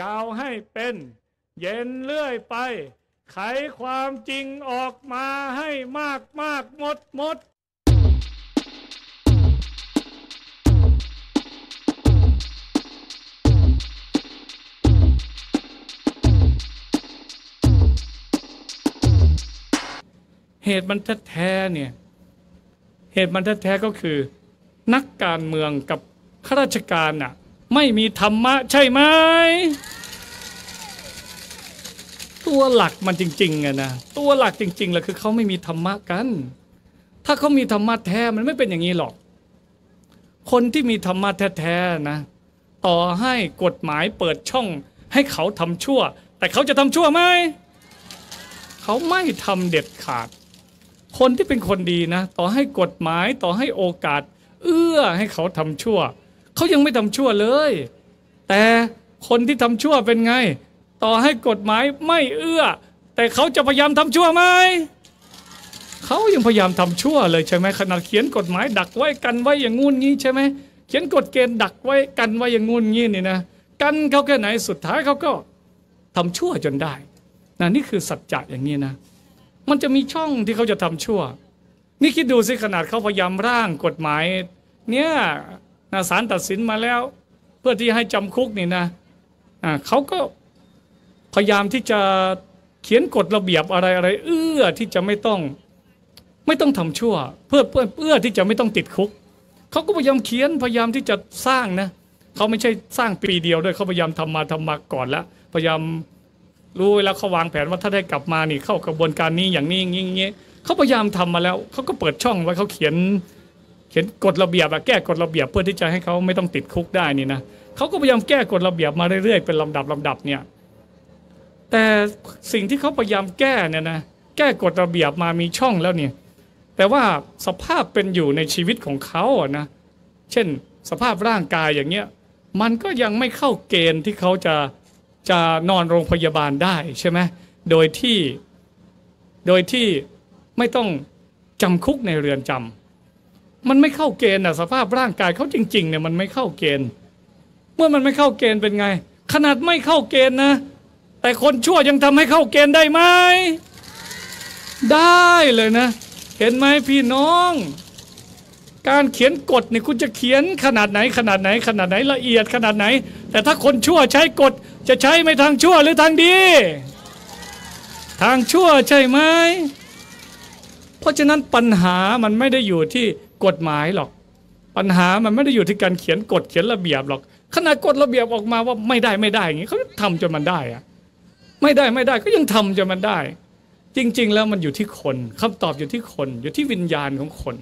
ยาวให้เป็น เย็นเรื่อยไป ไขความจริงออกมาให้มากมากหมดหมดเหตุมันแท้ๆเนี่ย เหตุมันแท้ๆก็คือ นักการเมืองกับข้าราชการน่ะ ไม่มีธรรมะใช่ไหมตัวหลักมันจริงๆอะนะตัวหลักจริงๆแหละคือเขาไม่มีธรรมะกัน ถ้าเขามีธรรมะแท้มันไม่เป็นอย่างนี้หรอก คนที่มีธรรมะแท้ๆนะ ต่อให้กฎหมายเปิดช่อง ให้เขาทำชั่ว แต่เขาจะทำชั่วไหมเขาไม่ทำเด็ดขาด คนที่เป็นคนดีนะ ต่อให้กฎหมายต่อให้โอกาส เอื้อให้เขาทำชั่ว เขายังไม่ทำชั่วเลย แต่คนที่ทำชั่วเป็นไง ต่อให้กฎหมายไม่เอื้อ แต่เขาจะพยายามทำชั่วไหมเขายังพยายามทำชั่วเลยใช่ไหมขนาดเขียนกฎหมายดักไว้กันไว้อย่างงู้นงี้ใช่ไหมเขียนกฎเกณฑ์ดักไว้กันไว้อย่างงู้นงี้นี่นะกันเขาแค่ไหนสุดท้ายเขาก็ทำชั่วจนได้นะนี่คือสัจจะอย่างนี้นะ มันจะมีช่องที่เขาจะทำชั่ว นี่คิดดูสิขนาดเขาพยายามร่างกฎหมาย เนี่ย นะศาลตัดสินมาแล้ว เพื่อที่ให้จำคุกนี่นะเขาก็พยายามที่จะเขียนกฎระเบียบอะไรอะไร เอื้อที่จะไม่ต้องไม่ต้องทำชั่ว เพื่อเพื่อเพื่อที่จะไม่ต้องติดคุกเขาก็พยายามเขียนพยายามที่จะสร้างนะเขาไม่ใช่สร้างปีเดียวด้วยเขาพยายามทำมาทำมาก่อนแล้วพยายามรู้แล้วเขาวางแผนว่าถ้าได้กลับมานี่เข้ากระบวนการนี้อย่างนี้อย่างนี้ยเขาพยายามทำมาแล้วเขาก็เปิดช่องไว้เขาเขียน เขียนกฎระเบียบอะแก้กฎระเบียบเพื่อที่จะให้เขาไม่ต้องติดคุกได้นี่นะเขาก็พยายามแก้กฎระเบียบมาเรื่อยๆเป็นลำดับลำดับเนี่ยแต่สิ่งที่เขาพยายามแก้เนี่ยนะแก้กฎระเบียบมามีช่องแล้วเนี่ยแต่ว่าสภาพเป็นอยู่ในชีวิตของเขาอะนะเช่นสภาพร่างกายอย่างเงี้ยมันก็ยังไม่เข้าเกณฑ์ที่เขาจะจะนอนโรงพยาบาลได้ใช่ไหมโดยที่โดยที่ไม่ต้องจำคุกในเรือนจำ มันไม่เข้าเกณฑ์อะสภาพร่างกายเขาจริงๆเนี่ยมันไม่เข้าเกณฑ์ เมื่อมันไม่เข้าเกณฑ์เป็นไง ขนาดไม่เข้าเกณฑ์นะ แต่คนชั่วยังทำให้เข้าเกณฑ์ได้ไหมได้เลยนะ เห็นไหมพี่น้อง การเขียนกฎเนี่ยคุณจะเขียนขนาดไหนขนาดไหน ขนาดไหนละเอียดขนาดไหน แต่ถ้าคนชั่วใช้กฎจะใช้ไม่ทางชั่วหรือทางดี ทางชั่วใช่ไหมเพราะฉะนั้นปัญหามันไม่ได้อยู่ที่ กฎหมายหรอก ปัญหามันไม่ได้อยู่ที่การเขียนกฎเขียนระเบียบหรอกขนาดกฎระเบียบออกมาว่าไม่ได้ไม่ได้อย่างนี้เขาทำจนมันได้อะไม่ได้ไม่ได้ก็ยังทำจนมันได้ จริง ๆ แล้วมันอยู่ที่คนคำตอบอยู่ที่คน อยู่ที่วิญญาณของคน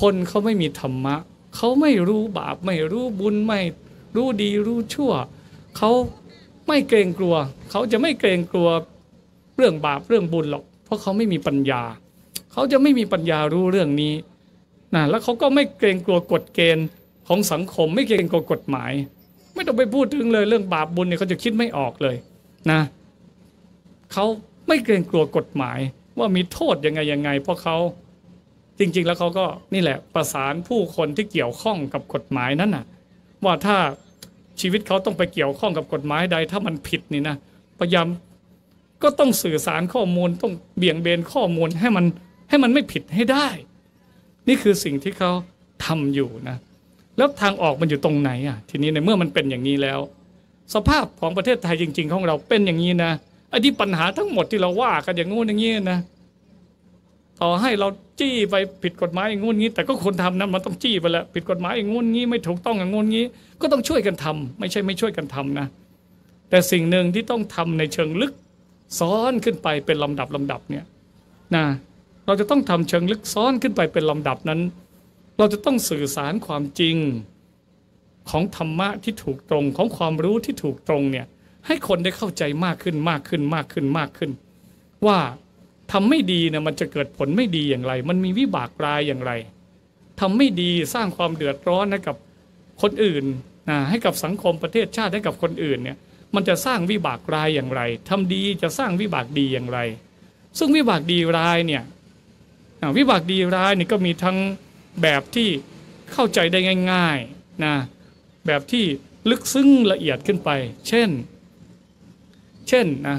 คนเขาไม่มีธรรมะเขาไม่รู้บาปไม่รู้บุญไม่รู้ดีรู้ชั่วเขาไม่เกรงกลัว เขาจะไม่เกรงกลัวเรื่องบาปเรื่องบุญหรอก เพราะเขาไม่มีปัญญา เขาจะไม่มีปัญญารู้เรื่องนี้นะแล้วเขาก็ไม่เกรงกลัวกฎเกณฑ์ของสังคม ไม่เกรงกลัวกฎหมาย ไม่ต้องไปพูดถึงเลยเรื่องบาปบุญเนี่ยเขาจะคิดไม่ออกเลยนะเขาไม่เกรงกลัวกฎหมาย ว่ามีโทษยังไงยังไง เพราะเขาจริง ๆ แล้วเขาก็นี่แหละประสานผู้คนที่เกี่ยวข้องกับกฎหมายนั้นน่ะ ว่าถ้าชีวิตเขาต้องไปเกี่ยวข้องกับกฎหมายใด ถ้ามันผิดนี่นะพยายามก็ต้องสื่อสารข้อมูลต้องเบี่ยงเบนข้อมูลให้มัน ให้มันไม่ผิดให้ได้ นี่คือสิ่งที่เขาทำอยู่นะ แล้วทางออกมันอยู่ตรงไหนอะ ทีนี้ในเมื่อมันเป็นอย่างนี้แล้ว สภาพของประเทศไทยจริง ๆ ของเราเป็นอย่างนี้นะไอ้ที่ปัญหาทั้งหมดที่เราว่ากันอย่างงู้นอย่างนี้นะต่อให้เราจี้ไปผิดกฎหมายอย่างงู้นงี้ แต่ก็คนทำนั้นมันต้องจี้ไปแล้วผิดกฎหมายอย่างงู้นงี้ไม่ถูกต้องอย่างงู้นงี้ ก็ต้องช่วยกันทำไม่ใช่ไม่ช่วยกันทำนะ แต่สิ่งหนึ่งที่ต้องทำในเชิงลึกซ้อนขึ้นไปเป็นลำดับลำดับเนี่ยนะ เราจะต้องทำเชิงลึกซ้อนขึ้นไปเป็นลำดับนั้น เราจะต้องสื่อสารความจริงของธรรมะที่ถูกตรงของความรู้ที่ถูกตรงเนี่ยให้คนได้เข้าใจมากขึ้นมากขึ้นมากขึ้นมากขึ้น ว่าทำไม่ดีเนี่ยมันจะเกิดผลไม่ดีอย่างไร มันมีวิบากรายอย่างไรทำไม่ดีสร้างความเดือดร้อนให้กับคนอื่นนะให้กับสังคมประเทศชาติให้กับคนอื่นเนี่ยมันจะสร้างวิบากรายอย่างไรทำดีจะสร้างวิบากดีอย่างไร ซึ่งวิบากดีรายเนี่ย วิบากดีร้ายนี่ก็มีทั้งแบบที่เข้าใจได้ง่ายๆนะแบบที่ลึกซึ้งละเอียดขึ้นไป เช่น เช่นนะ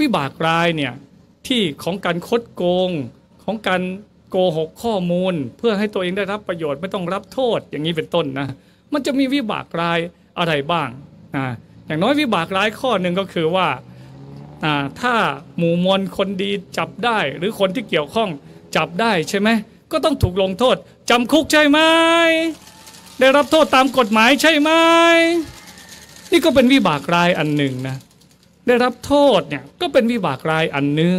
วิบากรายเนี่ยที่ของการคดโกงของการโกหกข้อมูล เพื่อให้ตัวเองได้รับประโยชน์ไม่ต้องรับโทษอย่างนี้เป็นต้นนะมันจะมีวิบากรายอะไรบ้างนะอย่างน้อยวิบากร้ายข้อหนึ่งก็คือว่าถ้าหมู่มวลคนดีจับได้ หรือคนที่เกี่ยวข้อง จับได้ใช่ไหมก็ต้องถูกลงโทษจำคุกใช่ไหมได้รับโทษตามกฎหมายใช่ไหมนี่ก็เป็นวิบากรายอันหนึ่งนะได้รับโทษเนี่ยก็เป็นวิบากรายอันหนึ่ง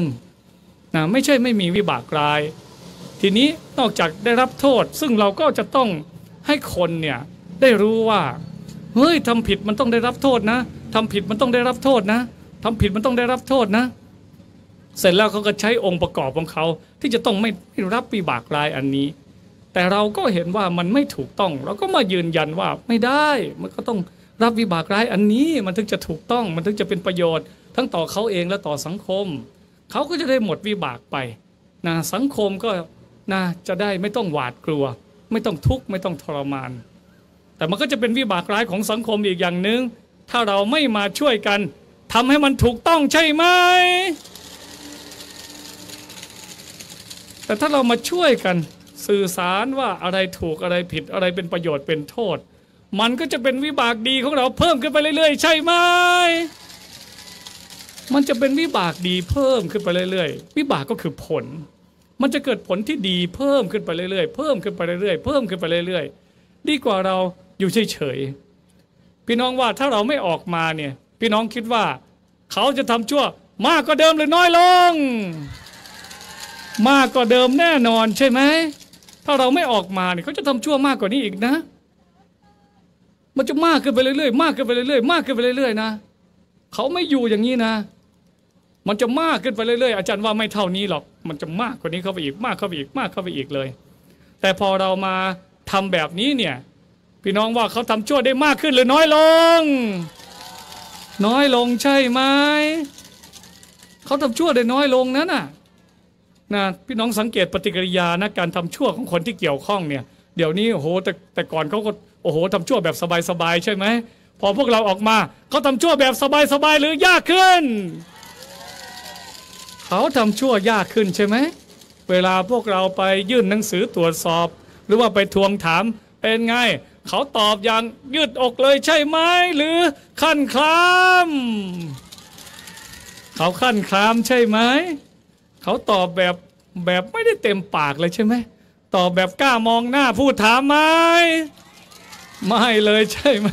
นะไม่ใช่ไม่มีวิบากราย ทีนี้นอกจากได้รับโทษ ซึ่งเราก็จะต้องให้คนเนี่ยได้รู้ว่าเฮ้ยทำผิดมันต้องได้รับโทษนะทำผิดมันต้องได้รับโทษนะทำผิดมันต้องได้รับโทษนะ เสร็จแล้วเขาก็ใช้องค์ประกอบของเขาที่จะต้องไม่รับปีบากรายอันนี้ แต่เราก็เห็นว่ามันไม่ถูกต้อง เราก็มายืนยันว่าไม่ได้มันก็ต้องรับวิบากร้ายอันนี้มันถึงจะถูกต้องมันถึงจะเป็นประโยชน์ ทั้งต่อเขาเองและต่อสังคม เขาก็จะได้หมดวิบากไปนะสังคมก็นะจะได้ไม่ต้องหวาดกลัว ไม่ต้องทุกข์ไม่ต้องทรมาน แต่มันก็จะเป็นวิบากร้ายของสังคมอีกอย่างหนึง่งถ้าเราไม่มาช่วยกันทำให้มันถูกต้องใช่ไหม แต่ถ้าเรามาช่วยกันสื่อสารว่าอะไรถูกอะไรผิดอะไรเป็นประโยชน์เป็นโทษ มันก็จะเป็นวิบากดีของเราเพิ่มขึ้นไปเรื่อยๆ ใช่ไหมมันจะเป็นวิบากดีเพิ่มขึ้นไปเรื่อยๆ วิบากก็คือผล มันจะเกิดผลที่ดีเพิ่มขึ้นไปเรื่อยๆ เพิ่มขึ้นไปเรื่อยๆ เพิ่มขึ้นไปเรื่อยๆ ดีกว่าเราอยู่เฉยๆ พี่น้องว่าถ้าเราไม่ออกมาเนี่ย พี่น้องคิดว่า เขาจะทำชั่วมากกว่าเดิมหรือน้อยลง มากกว่าเดิมแน่นอนใช่ไหมถ้าเราไม่ออกมาเนี่ยเขาจะทำชั่วมากกว่านี้อีกนะ มันจะมากขึ้นไปเรื่อยๆมากขึ้นไปเรื่อยๆมากขึ้นไปเรื่อยๆนะเขาไม่อยู่อย่างนี้นะ มันจะมากขึ้นไปเรื่อยๆอาจารย์ว่าไม่เท่านี้หรอก มันจะมากกว่านี้เข้าไปอีกมากเข้าไปอีกมากเข้าไปอีกเลย แต่พอเรามาทำแบบนี้เนี่ย พี่น้องว่าเขาทำชั่วได้มากขึ้นหรือน้อยลง น้อยลงใช่ไหมเขาทำชั่วได้น้อยลงนั่นน่ะ นะพี่น้องสังเกตปฏิกิริยานะการทำชั่วของคนที่เกี่ยวข้องเนี่ยเดี๋ยวนี้โอ้โหแต่แต่ก่อนเขาก็โอ้โหทำชั่วแบบสบายๆใช่ไหมพอพวกเราออกมาเขาทำชั่วแบบสบายๆหรือยากขึ้น เขาทำชั่วยากขึ้นใช่ไหมเวลาพวกเราไปยื่นหนังสือตรวจสอบ หรือว่าไปทวงถามเป็นไง เขาตอบอย่างยืดอกเลยใช่ไหมหรือขั้นคลามเขาขั้นคลามใช่ไหม เขาตอบแบบแบบไม่ได้เต็มปากเลยใช่ไหมตอบแบบกล้ามองหน้าพูดถามไหมไม่เลยใช่ไหม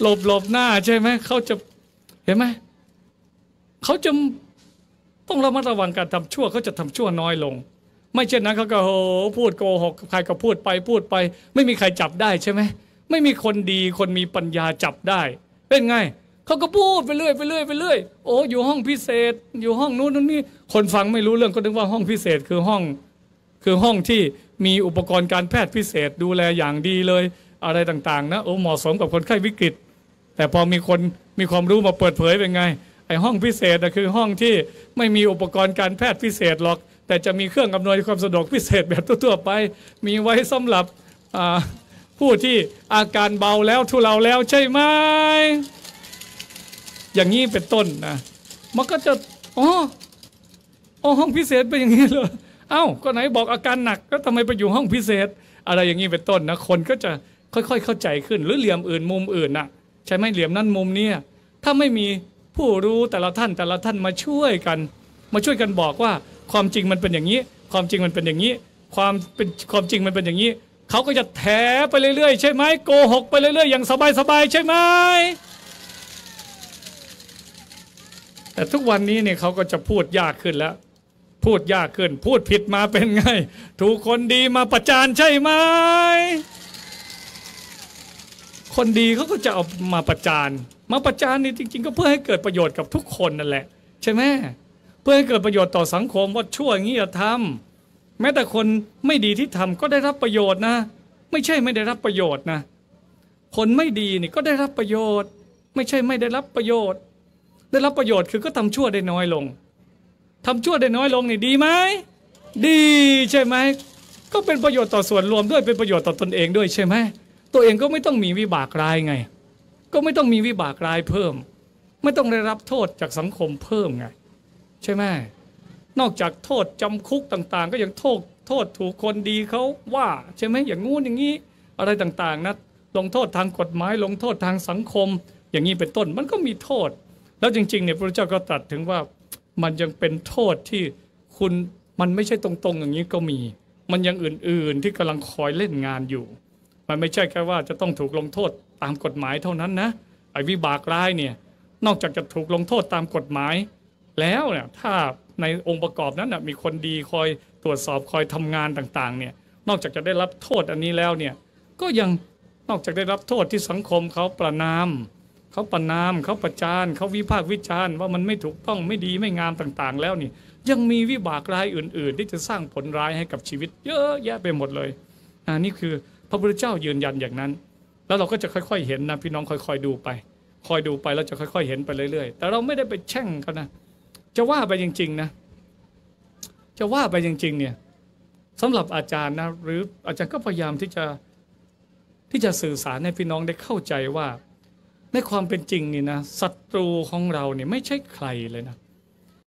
หลบหลบหน้าใช่ไหมเขาจะเห็นไหมเขาจะต้องระมัดระวังการทำชั่วเขาจะทำชั่วน้อยลง ไม่เช่นนั้นเขาก็โหพูดโกหกใครก็พูดไปพูดไป ไม่มีใครจับได้ใช่ไหมไม่มีคนดีคนมีปัญญาจับได้ เป็นไง เขาก็พูดไปเรื่อยไปเรื่อยไปเรื่อยโอ้อยู่ห้องพิเศษ อยู่ห้องนู้นนู้นนี่คนฟังไม่รู้เรื่องก็นึกว่าห้องพิเศษคือห้อง คือห้องที่มีอุปกรณ์การแพทย์พิเศษดูแลอย่างดีเลยอะไรต่างๆนะโอ้เหมาะสมกับคนไข้วิกฤต แต่พอมีคนมีความรู้มาเปิดเผยเป็นไงไอห้องพิเศษนะคือห้องที่ไม่มีอุปกรณ์การแพทย์พิเศษหรอก แต่จะมีเครื่องอำนวยความสะดวกพิเศษแบบทั่วๆไป มีไว้สำหรับผู้ที่อาการเบาแล้วทุเลาแล้วใช่ไหม อย่างนี้เป็นต้นนะมันก็จะอ๋ออ๋อห้องพิเศษเป็นอย่างนี้เลยเอ้าก็ไหนบอกอาการหนักแล้วทำไมไปอยู่ห้องพิเศษ อะไรอย่างนี้เป็นต้นนะคนก็จะค่อยๆ เข้าใจขึ้น หรือเหลี่ยมอื่นมุมอื่นน่ะ ใช่ไหมเหลี่ยมนั้นมุมนี้ถ้าไม่มีผู้รู้แต่ละท่านแต่ละท่านมาช่วยกัน มาช่วยกันบอกว่าความจริงมันเป็นอย่างนี้ ความจริงมันเป็นอย่างนี้ ความเป็นความจริงมันเป็นอย่างนี้เขาก็จะแถไปเรื่อยๆ ใช่ไหมโกหกไปเรื่อยๆอย่างสบายๆใช่ไหม แต่ทุกวันนี้เนี่ยเขาก็จะพูดยากขึ้นแล้ว พูดยากขึ้น พูดผิดมาเป็นไง ถูกคนดีมาประจานใช่ไหมคนดีเขาก็จะเอามาประจาน มาประจานนี่จริง ๆ ก็เพื่อให้เกิดประโยชน์กับทุกคนนั่นแหละ ใช่ไหมเพื่อให้เกิดประโยชน์ต่อสังคมว่าชั่วอย่างนี้อย่าทำแม้แต่คนไม่ดีที่ทำก็ได้รับประโยชน์นะ ไม่ใช่ไม่ได้รับประโยชน์นะ คนไม่ดีนี่ก็ได้รับประโยชน์ ไม่ใช่ไม่ได้รับประโยชน์ ได้รับประโยชน์คือก็ทำชั่วได้น้อยลงทำชั่วได้น้อยลงนี่ดีไหมดีใช่ไหมก็เป็นประโยชน์ต่อส่วนรวมด้วยเป็นประโยชน์ต่อตนเองด้วยใช่ไหมตัวเองก็ไม่ต้องมีวิบากรายไง ก็ไม่ต้องมีวิบากรายเพิ่ม ไม่ต้องได้รับโทษจากสังคมเพิ่มไง ใช่ไหมนอกจากโทษจำคุกต่างๆ ก็ยังโทษโทษถูกคนดีเขาว่า ใช่ไหมอย่างงู้นอย่างนี้ อะไรต่างๆนะลงโทษทางกฎหมายลงโทษทางสังคม อย่างนี้เป็นต้น มันก็มีโทษ แล้วจริงๆเนี่ยพระเจ้าก็ตรัสถึงว่ามันยังเป็นโทษที่คุณมันไม่ใช่ตรงๆ อย่างนี้ก็มี มันยังอื่นๆที่กำลังคอยเล่นงานอยู่ มันไม่ใช่แค่ว่าจะต้องถูกลงโทษตามกฎหมายเท่านั้นนะไอ้วิบากร้ายเนี่ยนอกจากจะถูกลงโทษตามกฎหมาย แล้วเนี่ยถ้าในองค์ประกอบนั้นนะมีคนดีคอยตรวจสอบคอยทำงานต่างๆเนี่ยนอกจากจะได้รับโทษอันนี้แล้วเนี่ยก็ยังนอกจากได้รับโทษที่สังคมเขาประนาม เขาประนามเขาประจานเขาวิพากษ์วิจารณ์ว่ามันไม่ถูกต้องไม่ดีไม่งามต่างๆ แล้วนี่ ยังมีวิบากร้ายอื่น ๆ ที่จะสร้างผลร้ายให้กับชีวิต เยอะแยะไปหมดเลยอ่านี่คือพระพุทธเจ้ายืนยันอย่างนั้น แล้วเราก็จะค่อยๆเห็นนะพี่น้องค่อยๆดูไป คอยดูไปแล้วจะค่อย ๆ เห็นไปเรื่อยๆ แต่เราไม่ได้ไปแช่งเขานะจะว่าไปจริง ๆ นะ จะว่าไปจริง ๆ เนี่ยสำหรับอาจารย์นะหรืออาจารย์ก็พยายามที่จะที่จะสื่อสารให้พี่น้องได้เข้าใจว่า ในความเป็นจริงนี่นะศัตรูของเราเนี่ยไม่ใช่ใครเลยนะ